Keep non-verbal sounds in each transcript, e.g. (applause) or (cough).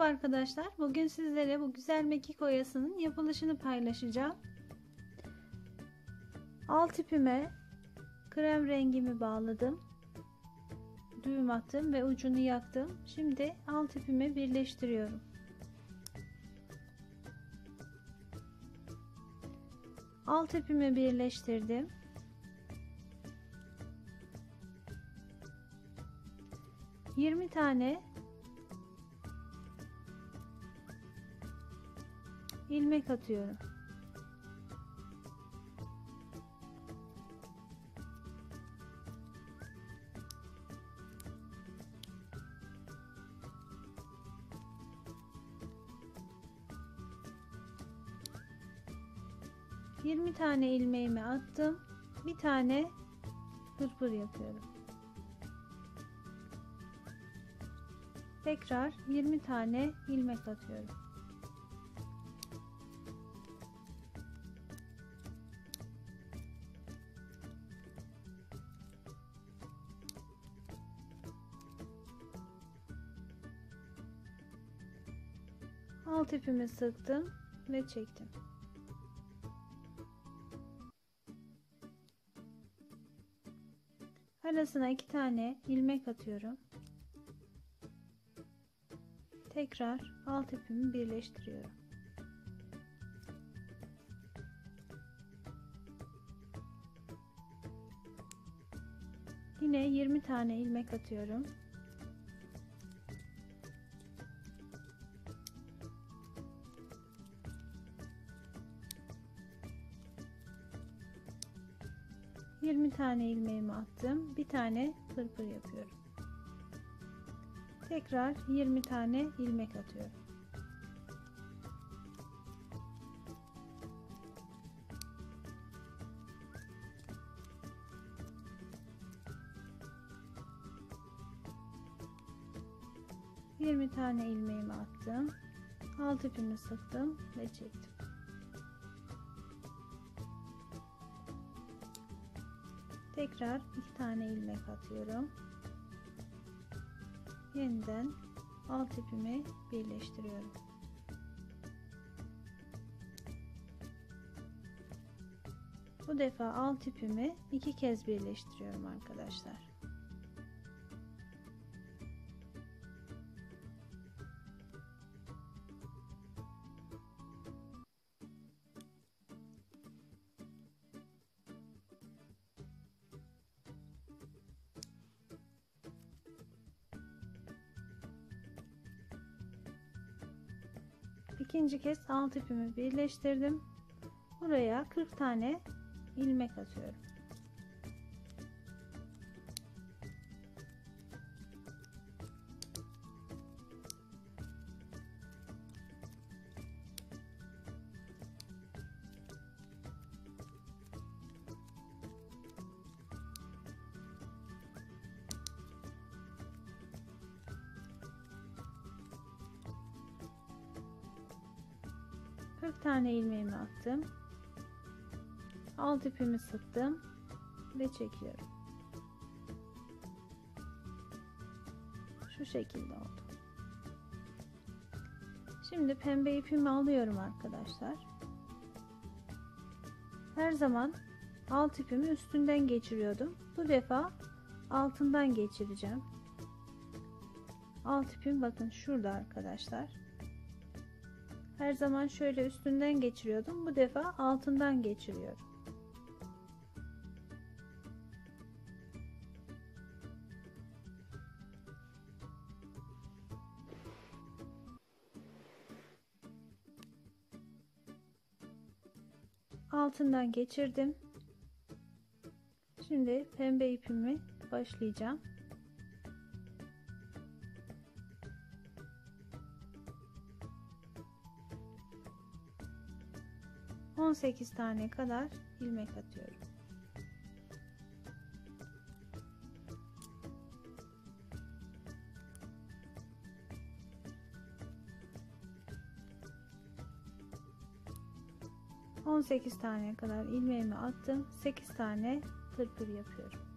Merhaba arkadaşlar. Bugün sizlere bu güzel mekik oyasının yapılışını paylaşacağım. Alt ipime krem rengimi bağladım. Düğüm attım ve ucunu yaktım. Şimdi alt ipimi birleştiriyorum. Alt ipimi birleştirdim. Yirmi tane ilmek atıyorum. Yirmi tane ilmeğimi attım. Bir tane pırpır yapıyorum. Tekrar 20 tane ilmek atıyorum. Alt ipimi sıktım ve çektim. Arasına iki tane ilmek atıyorum. Tekrar alt ipimi birleştiriyorum. Yine 20 tane ilmek atıyorum. Yirmi tane ilmeğimi attım. Bir tane pırpır yapıyorum. Tekrar 20 tane ilmek atıyorum. Yirmi tane ilmeğimi attım. Alt ipimi sıktım ve çektim. Tekrar iki tane ilmek atıyorum yeniden alt ipimi birleştiriyorum. Bu defa alt ipimi iki kez birleştiriyorum arkadaşlar. İkinci kez alt ipimi birleştirdim. Buraya 40 tane ilmek atıyorum Kırk tane ilmeğimi attım. Alt ipimi sıktım ve çekiyorum. Şu şekilde oldu. Şimdi pembe ipimi alıyorum arkadaşlar. Her zaman alt ipimi üstünden geçiriyordum. Bu defa altından geçireceğim. Alt ipim bakın şurada arkadaşlar. Her zaman şöyle üstünden geçiriyordum. Bu defa altından geçiriyorum. Altından geçirdim. Şimdi pembe ipimi başlayacağım. 18 tane kadar ilmek atıyorum. On sekiz tane kadar ilmeğimi attım. Sekiz tane pırpır yapıyorum.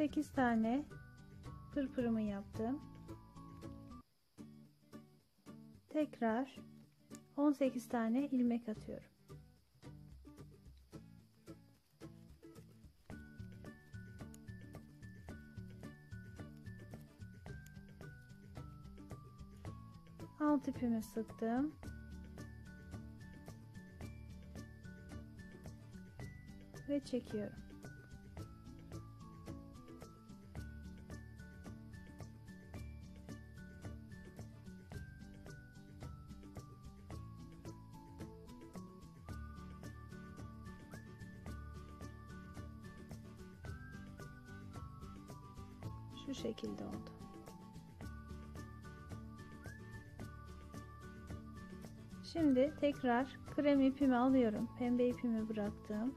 8 tane pırpırımı yaptım. Tekrar 18 tane ilmek atıyorum. Alt ipimi sıktım. Ve çekiyorum. Şu şekilde oldu. Şimdi tekrar krem ipimi alıyorum. Pembe ipimi bıraktım.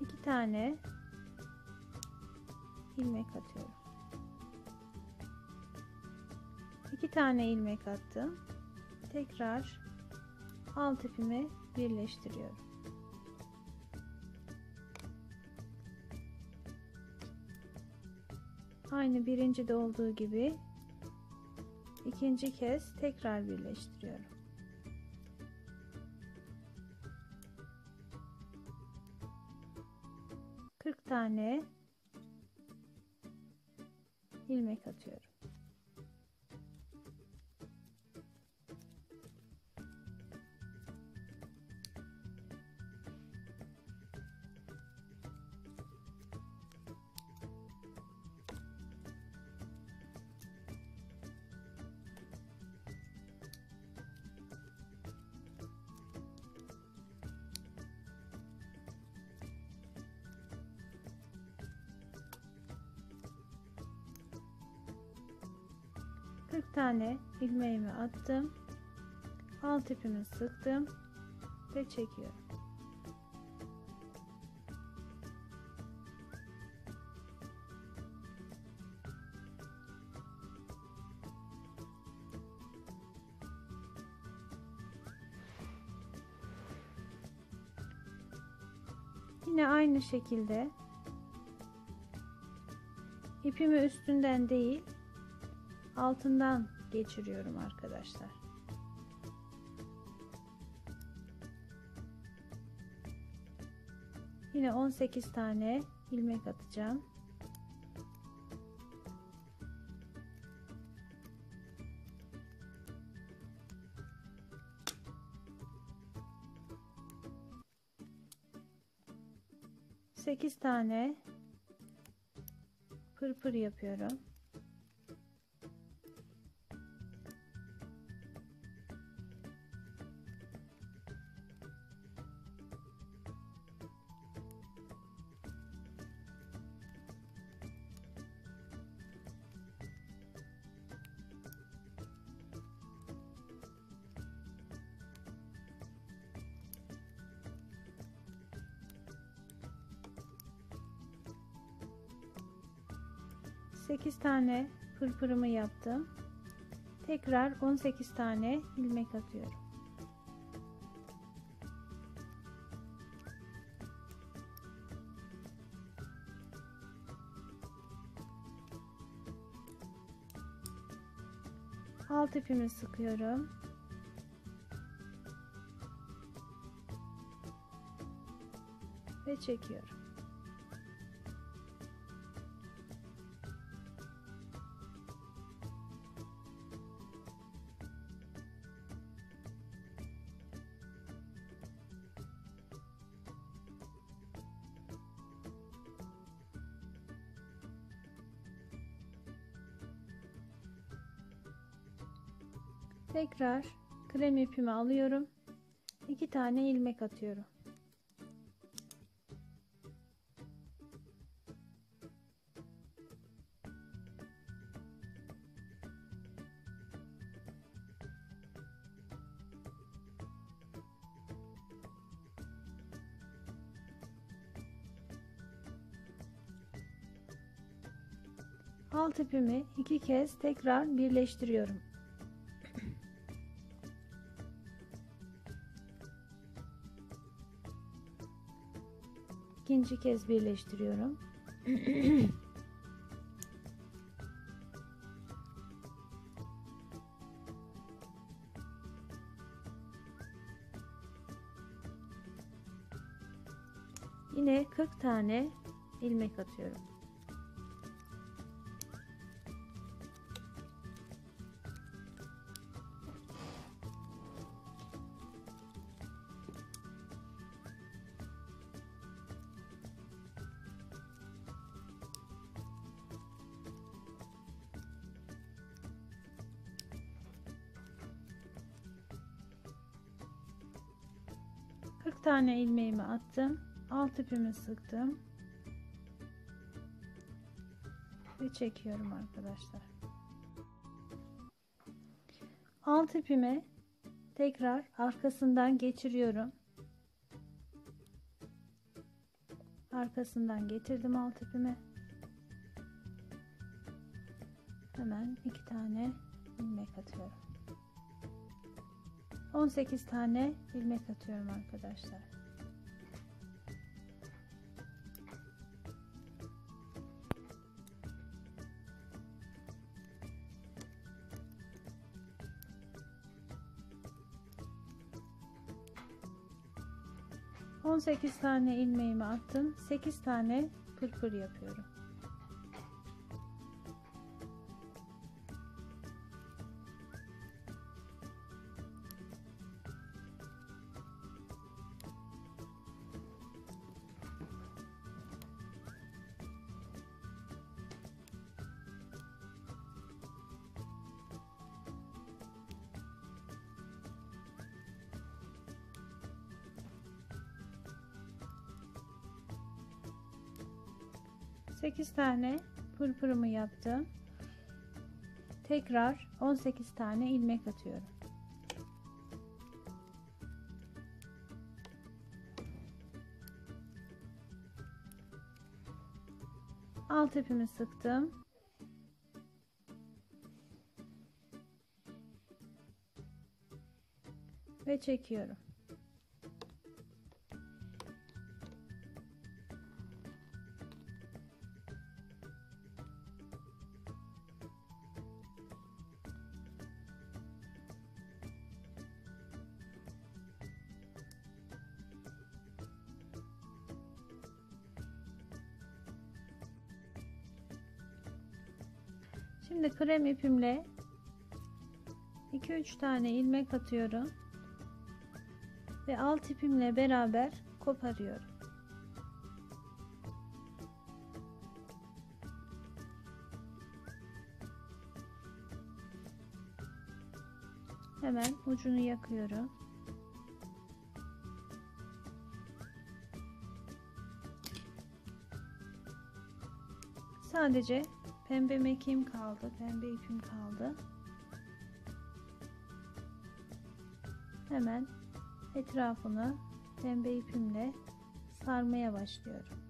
İki tane ilmek atıyorum. İki tane ilmek attım. Tekrar alt ipimi birleştiriyorum. Aynı birinci de olduğu gibi ikinci kez tekrar birleştiriyorum. Kırk tane ilmek atıyorum. Kırk tane ilmeğimi attım. Alt ipimi sıktım ve çekiyorum. Yine aynı şekilde ipimi üstünden değil altından geçiriyorum arkadaşlar. Yine 18 tane ilmek atacağım. Sekiz tane pırpır yapıyorum. Sekiz tane pırpırımı yaptım. Tekrar 18 tane ilmek atıyorum. Alt ipimi sıkıyorum. Ve çekiyorum. Tekrar krem ipimi alıyorum. iki tane ilmek atıyorum. Alt ipimi iki kez tekrar birleştiriyorum. İkinci kez birleştiriyorum. (clears throat) Yine 40 tane ilmek atıyorum. Tane ilmeğimi attım. Alt ipimi sıktım. Ve çekiyorum arkadaşlar. Alt ipime tekrar arkasından geçiriyorum. Arkasından getirdim alt ipime. Hemen iki tane ilmek atıyorum. 18 tane ilmek atıyorum arkadaşlar. On sekiz tane ilmeğimi attım. Sekiz tane pırpır yapıyorum. Sekiz tane pırpırımı yaptım. Tekrar 18 tane ilmek atıyorum. Alt ipimi sıktım. Ve çekiyorum. Şimdi krem ipimle 2-3 tane ilmek atıyorum ve alt ipimle beraber koparıyorum. Hemen ucunu yakıyorum. Sadece pembe mekiğim kaldı. Pembe ipim kaldı. Hemen etrafını pembe ipimle sarmaya başlıyorum.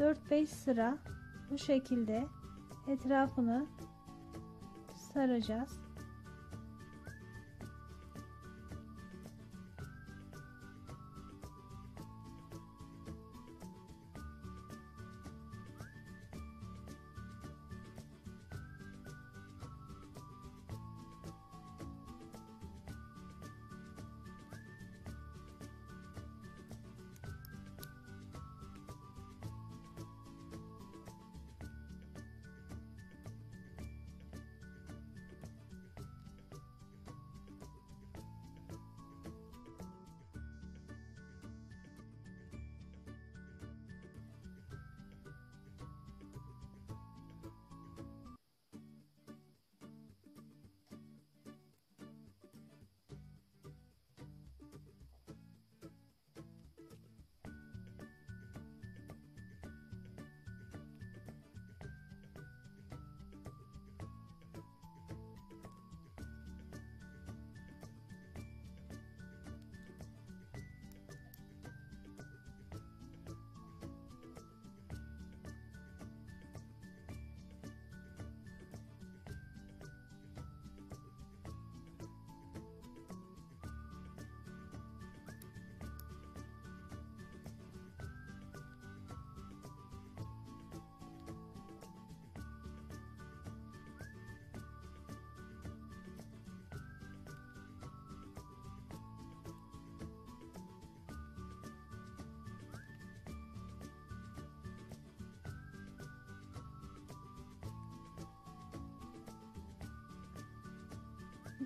Dört beş sıra bu şekilde etrafını saracağız.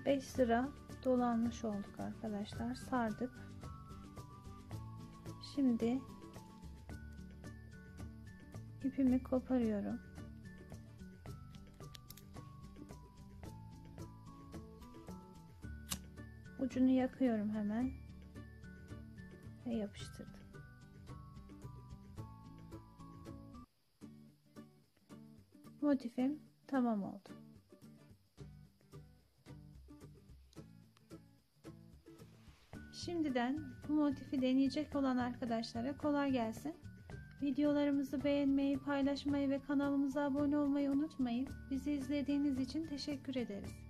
5 sıra dolanmış olduk arkadaşlar. Sardık. Şimdi ipimi koparıyorum. Ucunu yakıyorum hemen ve yapıştırdım. Motifim tamam oldu. Şimdiden bu motifi deneyecek olan arkadaşlara kolay gelsin. Videolarımızı beğenmeyi, paylaşmayı ve kanalımıza abone olmayı unutmayın. Bizi izlediğiniz için teşekkür ederiz.